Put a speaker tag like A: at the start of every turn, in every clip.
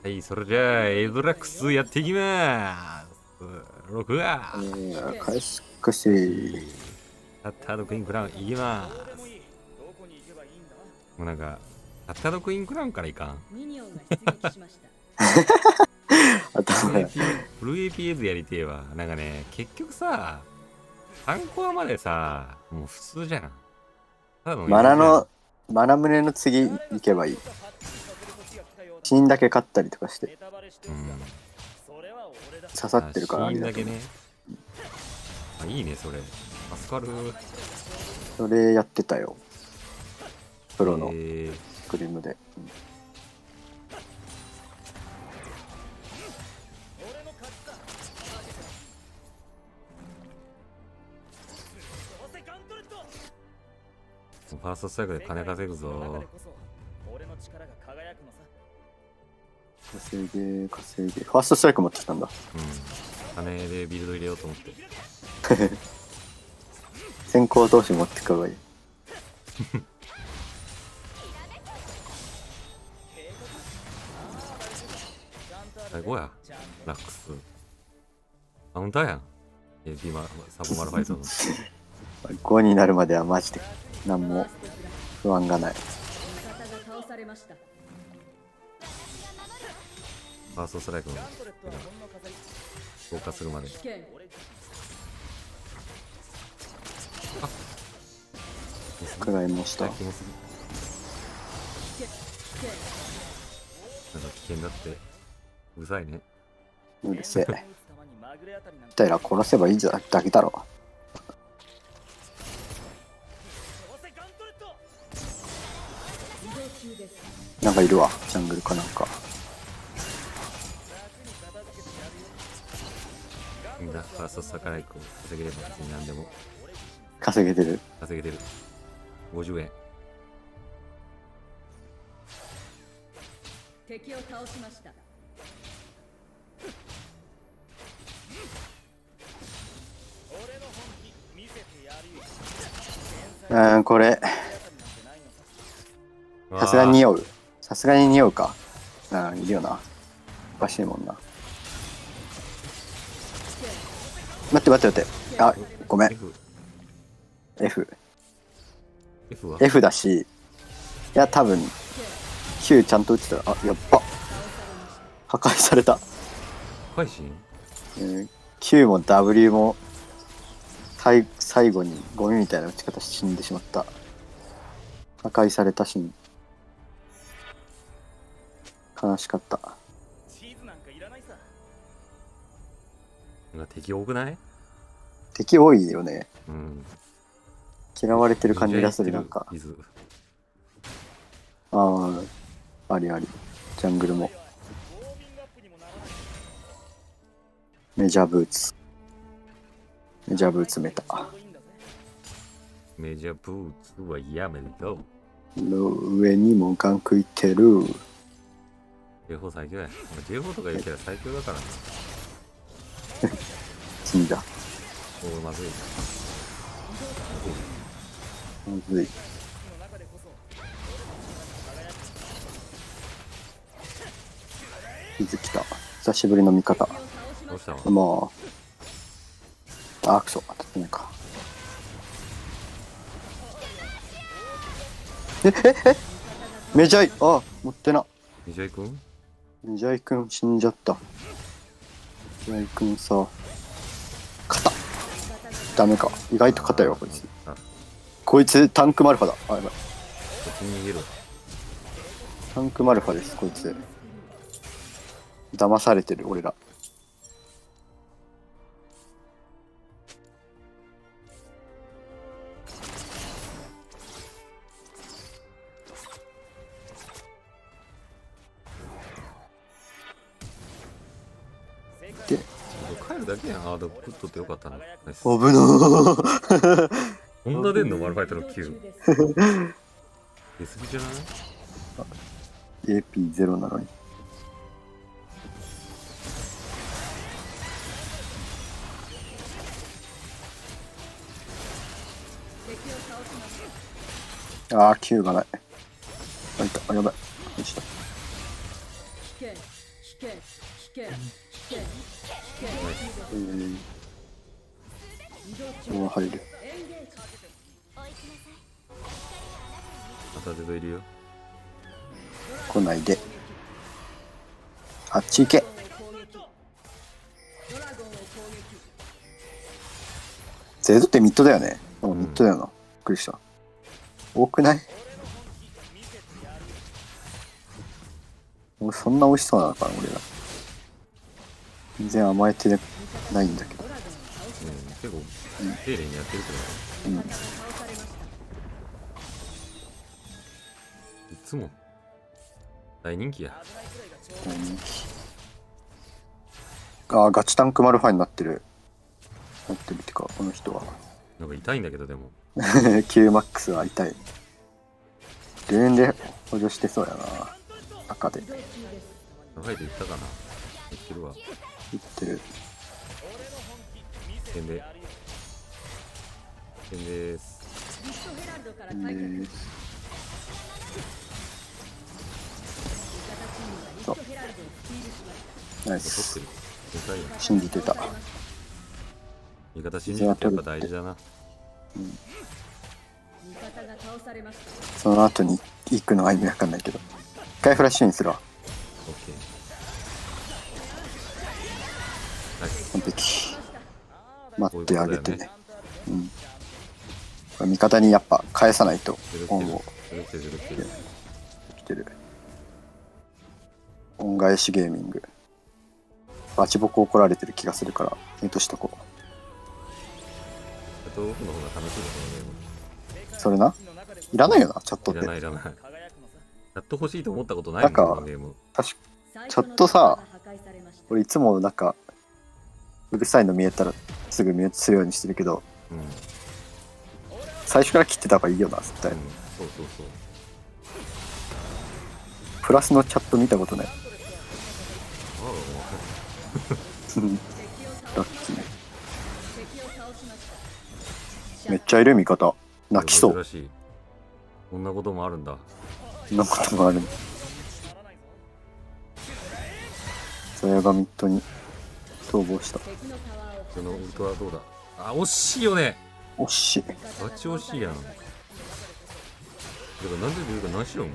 A: はい、それじゃあ、エドラックスやっていきまーす。6が
B: え、ー、返しかし、
A: タッタードクイーンクラウンいきまーす。もうなんか、タッタードクイーンクラウンからいかん。
B: 頭が
A: フル APS やりてえわ。なんかね、結局さ、3コアまでさ、もう普通じゃん。ただの
B: マナの、マナ胸の次行けばいい。シーンだけ勝ったりとかして、
A: うん。
B: 刺さってるから
A: あ
B: あれだけ
A: ね。あ、いいね、それ。助かる。
B: それやってたよ。プロの
A: えー
B: クリームで。うん
A: ファーストストライクで金稼ぐぞ。
B: 稼いで、稼いで。ファーストストライク持ってきたんだ。
A: うん。金でビルド入れようと思って。
B: 先行投資持ってく方がいい。
A: 最高や。ラックス。カウンターやん。AP マサボマルファイトの。
B: 5になるまではマジで何も不安がない。
C: 味方が倒されました。
A: ファーストストライクの消化するまで
C: 危。険。
B: くらいもした。
A: なんか危険だって。うるさいね。
B: うるせえ。たら殺せばいいじゃんだけだろ。なんかいるわ。ジャングルかなんか。
A: ファーストストライクを稼げれば別に何でも
B: 稼げてる？
A: 稼げてる。50円。
C: 敵を倒しました。
B: うーん、これ、さすがに匂う。さすがに匂うか。うん、いるよな。おかしいもんな。待って待って待って。あ、ごめん。
A: F。
B: F。
A: F は
B: ？F だし、いや、多分、Q ちゃんと打ってたら、あ、やっぱ、破壊された。
A: 深いシーン
B: うん Q も W も、最最後にゴミみたいな打ち方して死んでしまった。破壊されたシーン。悲しかった。
A: なんか敵多くない？
B: 敵多いよね。
A: うん。
B: 嫌われてる感じがする、なんか。ああ、ありあり。ジャングルも。メジャーブーツ。メジャーブーツメタ。
A: メジャーブーツはやめろ。
B: の上にもガン食いてる。
A: J4 最強や。俺 J4 とか言うキャラ最強だからね。
B: 死んだ。
A: おーまずい。
B: まずい。水来た。久しぶりの味方。
A: どうしたの？
B: もう。あ、くそ。当たってないか。え、え、え？メジャイ、あ、持ってな。
A: メジャー行くん
B: メジャイ君死んじゃった。メジャイ君さ、肩。ダメか。意外と肩よ、こいつ。
A: あ、
B: こいつタンクマルファだ。あ、やばい。
A: こっちに逃げろ。
B: タンクマルファです、こいつ。騙されてる、俺ら。
A: 帰るだけやん。あー、でも食っとってよかったな。ナイス
B: 危なー。
A: こんな出んの？マルファイトの
C: 移動
A: Q
C: 中。です
A: 出過ぎじゃない
B: ？AP0 なのに。あー、Q がない。あ、いた。あ、やばい。よし
C: 危険。危険危険危険危険
B: えー、
C: 移動中
B: こう入る
C: エンゲージ
A: またデドいるよ
B: 来ないであっち行けゼドってミッドだよねもうミッドだよな、びっくりした多くない俺そん。な美味しそうなのかな俺ら全然甘えてないんだけど。
A: うん。結構丁寧にやってるけど
B: うん。
A: いつも大人気や
B: 大人気あーガチタンクマルファになってるなってるってかこの人は
A: なん。か痛いん。だけどでも
B: QMAX は痛いルーンで補助してそうやな赤で
C: 移動中で
A: いったかな言ってるわ
B: 言ってる。
A: 危険で危険です。
C: ビストヘラルドから
B: え
C: 退却
B: ー。
C: 味方チームがビス。トヘラルドをスティールしました
B: ナイス信じてた。
A: 味方信じてやっぱ大事だな
C: 味方が倒されました
B: その後に行くのは意味わかんないけど。一回フラッシュインするわ。
A: オッケーナイス
B: 完璧
A: こ
B: 待ってあげてね。うん。味方にやっぱ返さないと恩を。来てる。恩返しゲーミング。バチボコ怒られてる気がするからミュートしとこう。それな？いらないよなチャット
A: だ
B: って。
A: いらないいらない。チャット欲しいと思ったことないもん
B: なんか確か
C: 最
B: ちょっとさ俺いつもなんかうるさいの見えたらすぐミュートするようにしてるけど
A: うん、うん、
B: 最初から切ってた方がいいよな絶対。
A: そうそうそう。
B: プラスのチャット見たことない。ラッキー。めっちゃいる味方。
A: あ
B: 泣きそう。
A: こんなこともあるんだ。
B: そんなこともある。それがミッドに逃亡した。
A: そのウルトラどうだ？あ惜しいよね。
B: 惜しい。
A: ガチ惜しいやん。だからなんで出るか何しろん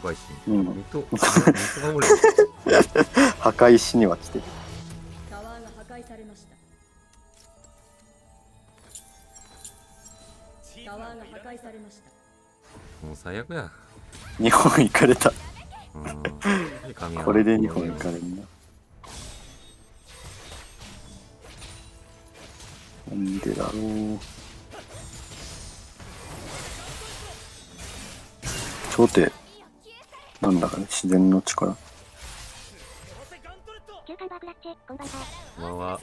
A: 高いし
B: うん。
A: ミッドミッド守れよ
B: 破壊しには来てる。
C: タワーが破壊されました。タワーが破壊されました。
A: もう最悪や。
B: 日本行かれた。これで日本行かれるななんでだ。ろう頂点。なんだかね自然の力。
D: こんばんは。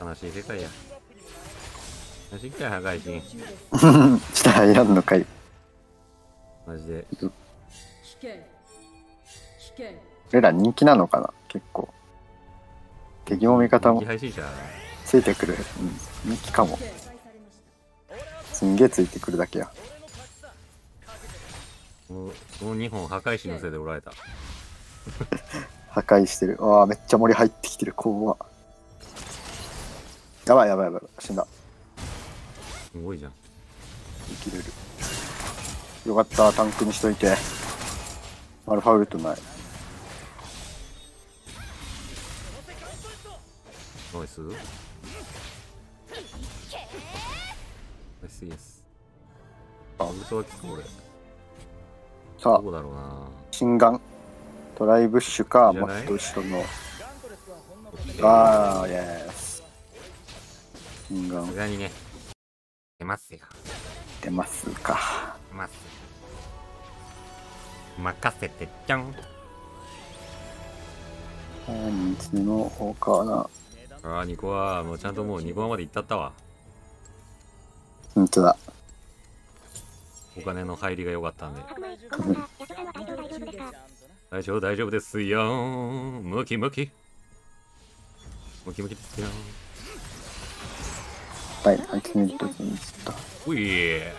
A: 悲しい世界や。悲しい世界破壊神。
B: 下入らんのかい。
A: マジで
B: 俺ら人気なのかな？結構。敵も味方もついてくる、うん、人気かも。すんげえついてくるだけや。
A: もうこの2本破壊神のせいでおられた。
B: 破壊してる。ああめっちゃ森入ってきてる。怖っ。やばいやばいやばい。死んだ。
A: すごいじゃん。
B: 生きれる。よかった。タンクにしといて。アルファウルトない
A: ナイス。ナイスイエス。
B: あ
A: ウルトラキック俺
B: さあ。
A: どこだろうな。
B: 心眼トライブッシュかもっと後ろのああイエス。心眼
A: さすがにね。出ますよ。
B: 出ますか。
A: 出ます任せてちゃん。
B: 人数の方かな
A: ああニコはもうちゃんともうニコワまで行ったったわ。
B: 本当だ。
A: お金の入りが良かったんで。
D: 大丈夫ですか
A: 大丈夫ですよ。ムキムキ。ムキムキですよ。
B: はいあいつにときにった
A: ういえ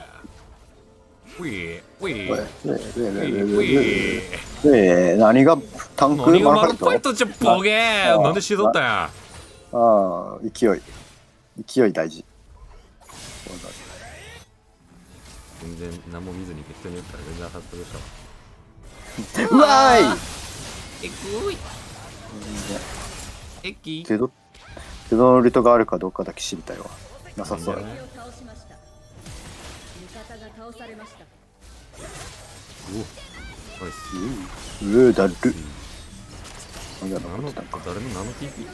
A: ういういう
B: え
A: いう
B: え
A: い
B: ええ何がタンク
A: 何がマルファイトじゃボケー。
B: あ
A: なんでしどったんや？
B: ああ勢い。勢い大事。
A: 全然何も見ずに適当に打ったら全然発動したわ
B: うわ
A: えぐい
B: ー。い
A: えき
B: ゼドゼドのルトがあるかどうかだけ知りたいわ。なさそう。
A: だよ
C: 敵を倒しました味方が倒されました。
A: おナイス
B: ううだるあいや
A: 何の
B: な
A: 誰の何の TP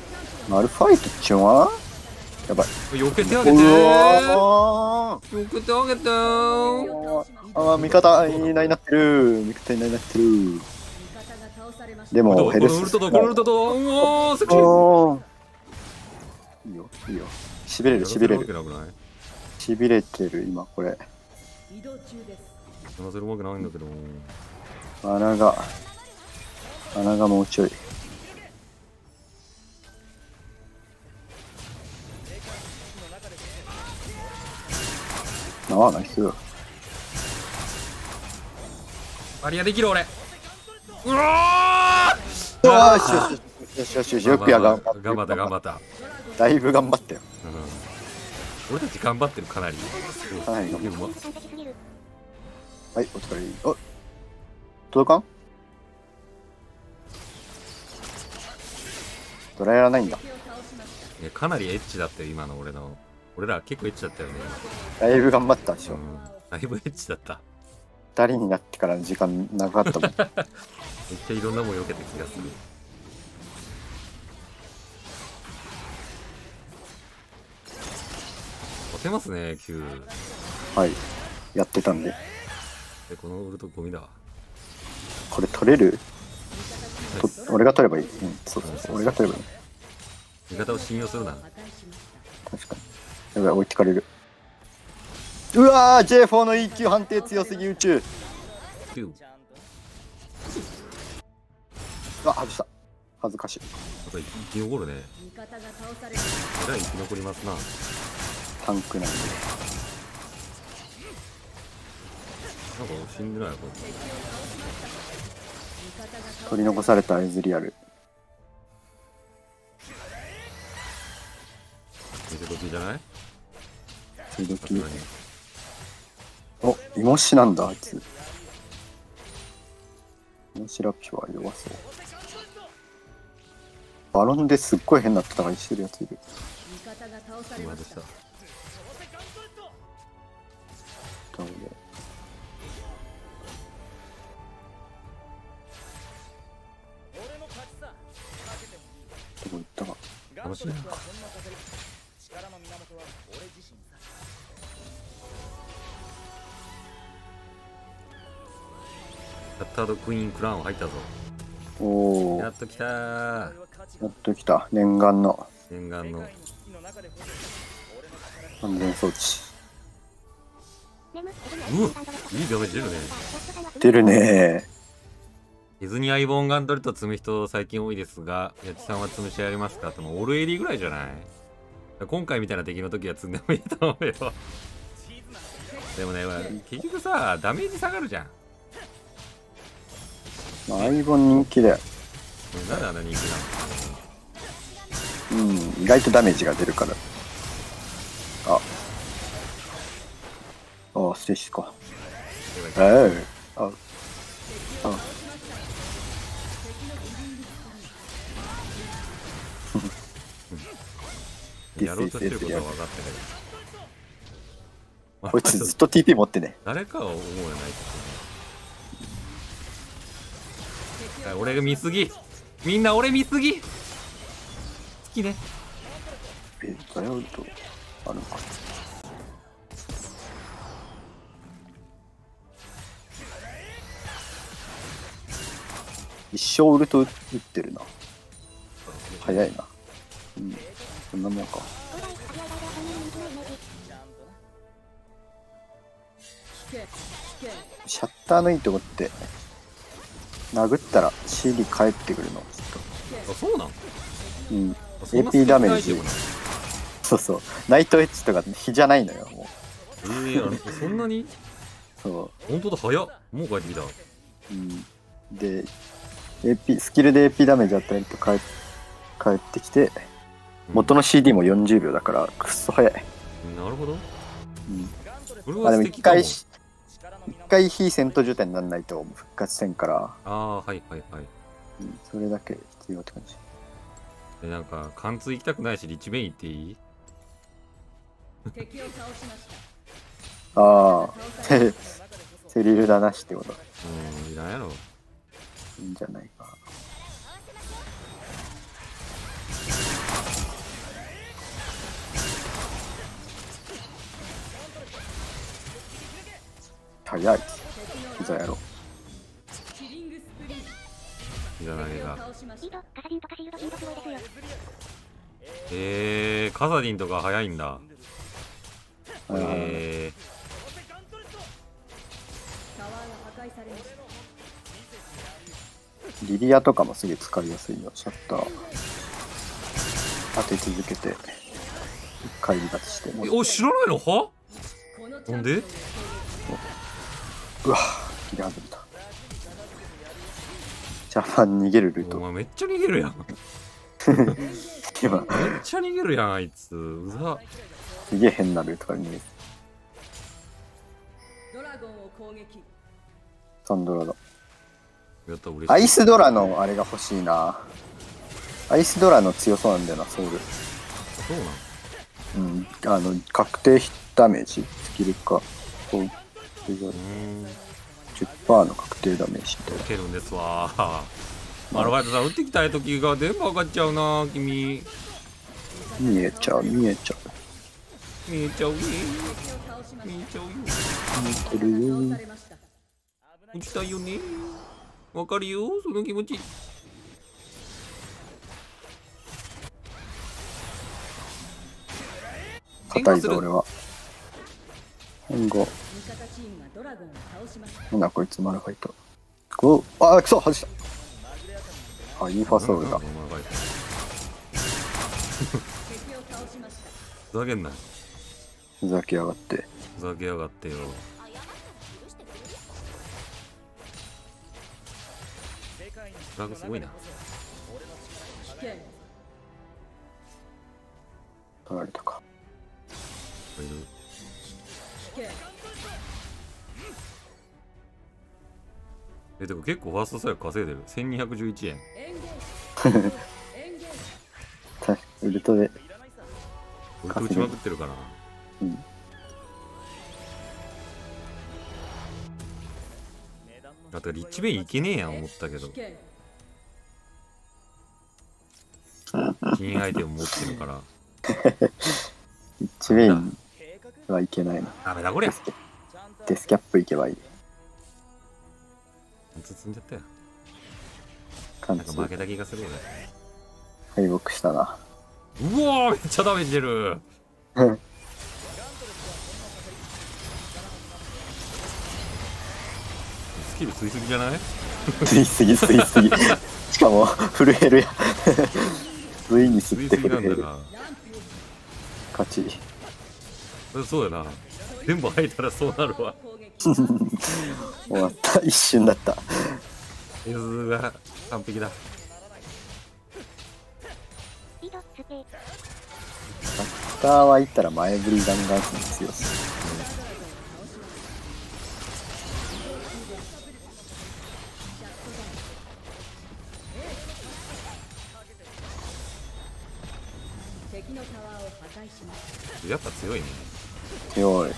B: マルファイトっちゅうのは？やばい。
A: 避けてあげて避けてあげてー。
B: ああ味方いないなってる。味方いないなってる。で
A: こ
B: もヘルス。
A: のウルトとこのウルトとうおーセクシー。
B: いいよいいよ。しびれるしびれる。しびれてる今これ。
C: 移動中です
A: やらせるわけないんだけど。
B: 穴が穴がもうちょいああナイス。
A: バリアできる俺。うわー！
B: よーしよしよしよしよしよくや頑張った
A: 頑張った頑張った、
B: だいぶ頑張ったよ。
A: うん、俺たち頑張ってるかなり。
B: かなり頑張っ
A: でも
D: 完璧すぎる。
B: はいお疲れ。お届かん？ドラやらないんだ。
A: いやかなりエッチだったよ今の俺の俺ら結構エッチだったよね、
B: だいぶ頑張ったでしょ。
A: うん、だいぶエッチだった。
B: 二人になってからの時間長かったもん。
A: めっちゃいろんなもん避けた気がする。押せますね Q
B: はい。やってたんで。
A: でこのウルトゴミだ。わ
B: これ取れる？と俺が取ればいい？うんそうそうそう。俺が取ればいい。
A: 味方を信用するな。
B: 確かにやばい置いてかれる。うわー J4 の EQ 判定強すぎ宇宙。うわ外した。恥ずかしい。
A: なんか生き残るね。えらい生き残りますな。
B: タンクなんで。
A: なんか死んでないこれ
B: 取り残されたアイズリアル次々
A: さすがに
B: おイモシなんだあいつ。イモシラピュは弱そう。バロンですっごい変な戦いしてるやついる。
A: 今でした。た
B: なのでどこ行ったか
A: カッタードクイーンクラウン入ったぞ。
B: おおや
A: やっと来たー。
B: っときた。念願の。
A: 念願の。
B: 安全装置。
D: 眠
A: うわいいダメージ出るね。
B: 出るね。
A: ディズニーアイボンガンドルト積む人最近多いですが、やちさんは積む試合ありますか？ってもうオールエリーぐらいじゃない？今回みたいな敵の時は積んでもいいと思うよ。でもね、まあ結局さ、ダメージ下がるじゃん。
B: まあアイボン人気だよ。
A: なん。であんな人気なの
B: うん意外とダメージが出るから。あ。あステーシかええ。あ。あ。
A: やろうとしてることは分かってる。
B: こいつずっと TP 持ってね。
A: 誰かを思うよない俺が見すぎ。みんな俺見すぎ。好きね。
B: えザヤウルト。あるか。一生ウルト打ってるな。早いな。うん。そんなもんか。シャッターのいいとこって殴ったら CD 返ってくるの
A: あそうなん？
B: とうん。AP ダメージ。そうそう。ナイトエッジとか比じゃないのよも
A: えー、あそんなに？
B: そ
A: 本当だ早っ。もう帰ってきた。
B: う、うん、で AP スキルで AP ダメージ与えると帰帰ってきて元の CD も40秒だからくっそ早い、
A: なるほど。
B: うん、あでも一回し一回非戦闘状態にならないと復活せんから、
A: ああはいはいはい。
B: うん、それだけ必要って感じ。
A: でなんか貫通行きたくないしリッチベイン行っていい？
C: 敵を倒しました。
B: ああ セリルだなしってこと。
A: うんいらんやろ。
B: いいんじゃないか
D: ルド、シールドすごいですよ。
A: えー、カサディンとか早いんだ。え
C: ー。
B: リリアとかもすげえ使いやすいよ。シャッター。当て続けて。一回離脱して。
A: お知らないの？は？
C: このチャンピオンの攻撃
B: うわ切り外れた。ジャパン逃げるルート。
A: お前めっちゃ逃げるやん。
B: 今
A: めっちゃ逃げるやんあいつ。うざ。
B: すげえ変なルートから逃げて
C: ドラゴンを攻撃
B: サンドラだアイスドラのあれが欲しいな。アイスドラの強そうなんだよなソウル。
A: そうなん？
B: うんあの確定ダメージ？スキルか。そうそれが
A: うーん。
B: 10%の確定ダメージみたい
A: けるんですわ。アルバイトさん打ってきたい時が全部上がっちゃうな君。
B: 見えちゃう見えちゃ
A: 見えちゃうよ。
C: 敵を倒しまし
A: 見えちゃうよ。
B: う見えてる
C: た
B: よ。
A: 打ちたいよね。わかるよその気持ち。
B: 硬いぞ俺は今後
C: 味方チームが。ドラゴンを倒しました
B: なんだこいつマルファイトこうあくそ外した。あインファソウルだ。
A: ふざけんなよ。
B: ふざけやがって。
A: ふざけやがってよ。フラグすごいな。
B: 取られたか。
A: いる
C: 危険
A: えでも結構ファーストサイク稼いでる。1211円。
B: ウルトで。
A: 俺と打ちまくってるからな
B: うん。
A: だってリッチベインいけねえやん思ったけど。金アイテム持ってるから。
B: 一メインはいけない。な
A: ダメだこりゃ。
B: デスキャデスキャップ行けばいい。
A: 包んじゃったよ。
B: 貫通
A: なんか負けた気がするよね。
B: 敗北したな。
A: うわーめっちゃダメージ出る
B: うん。
A: スキル吸いすぎじゃない？
B: 吸いすぎ吸いすぎ。しかもフルヘルや。V に吸って
A: 吸いす
B: フルヘル。
A: ぎなんだが
C: ランプ
B: 勝ち
A: そうやな。全部入ったらそうなるわ。
B: 終わった。一瞬だった。
A: 絵図が完璧だ。
D: シード、スペー
B: スターは行ったら前振り弾丸数の強さ
C: 敵のタワーを破壊しました
A: やっぱ強いね
B: 強い。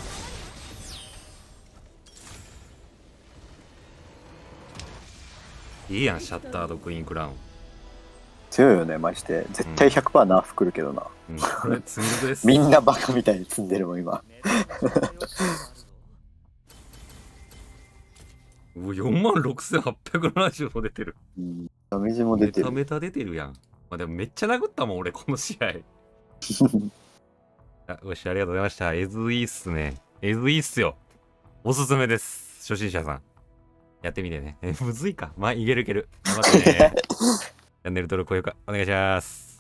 A: いいやんシャッターとクイーンクラウン。
B: 強いよねマジで。絶対100%ナーフ来るけどな、
A: うんこれ積み力です
B: みんなバカみたいに積んでるもん今。
A: うわ4万6870も出てる。
B: うん。ダメージも出
A: メ
B: てる。
A: タメタ出てるやん。まあ、でもめっちゃ殴ったもん、俺、この試合。あよし、ありがとうございました。エズいいっすね。エズいいっすよ。おすすめです。初心者さん。やってみてね。え、むずいか。まあ、いけるいける。頑張ってね。チャンネル登録、高評価、お願いします。